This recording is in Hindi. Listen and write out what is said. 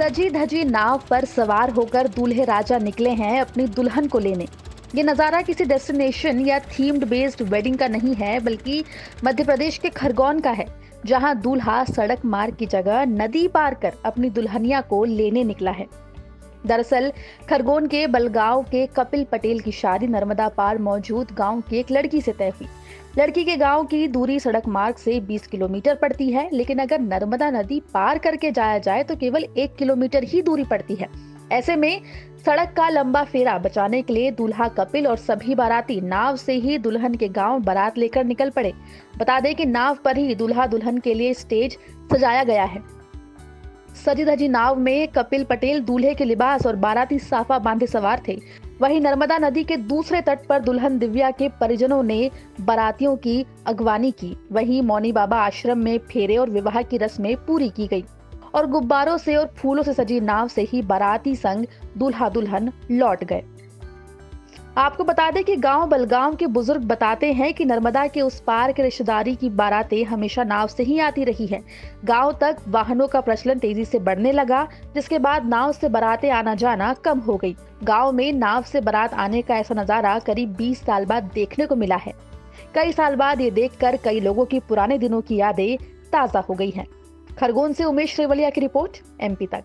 सजी धजी नाव पर सवार होकर दूल्हे राजा निकले हैं अपनी दुल्हन को लेने। ये नज़ारा किसी डेस्टिनेशन या थीम्ड बेस्ड वेडिंग का नहीं है, बल्कि मध्य प्रदेश के खरगोन का है, जहाँ दूल्हा सड़क मार्ग की जगह नदी पार कर अपनी दुल्हनिया को लेने निकला है। दरअसल, खरगोन के बलगांव के कपिल पटेल की शादी नर्मदा पार मौजूद गाँव की एक लड़की से तय हुई। लड़की के गाँव की दूरी सड़क मार्ग से 20 किलोमीटर पड़ती है, लेकिन अगर नर्मदा नदी पार करके जाया जाए तो केवल एक किलोमीटर ही दूरी पड़ती है। ऐसे में, सड़क का लंबा फेरा बचाने के लिए दूल्हा कपिल और सभी बाराती नाव से ही दुल्हन के गाँव बारात लेकर निकल पड़े। बता दें कि नाव पर ही दूल्हा दुल्हन के लिए स्टेज सजाया गया है। सजी धजी नाव में कपिल पटेल दूल्हे के लिबास और बाराती साफा बांधे सवार थे। वहीं नर्मदा नदी के दूसरे तट पर दुल्हन दिव्या के परिजनों ने बारातियों की अगवानी की। वहीं मौनी बाबा आश्रम में फेरे और विवाह की रस्में पूरी की गई। और गुब्बारों से और फूलों से सजी नाव से ही बाराती संग दूल्हा दुल्हन लौट गए। आपको बता दें कि गाँव बलगांव के बुज़ुर्ग बताते हैं कि नर्मदा के उस पार के रिश्तेदारी की बारातें हमेशा नाव से ही आती रही है। गाँव तक वाहनों का प्रचलन तेज़ी से बढ़ने लगा, जिसके बाद नाव से बारातें आना जाना कम हो गई। गाँव में नाव से बारात आने का ऐसा नज़ारा करीब 20 साल बाद देखने को मिला है। कई साल बाद ये देखकर कई लोगों की पुराने दिनों की यादें ताज़ा हो गई हैं। खरगोन से उमेश रेवलिया की रिपोर्ट एमपी तक।